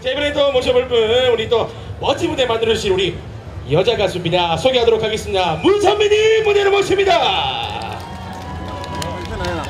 자 이번에 또 모셔볼 분 우리 또 멋진 무대 만들어주신 우리 여자 가수입니다. 소개하도록 하겠습니다. 문선배님 무대로 모십니다. 어, 괜찮아요.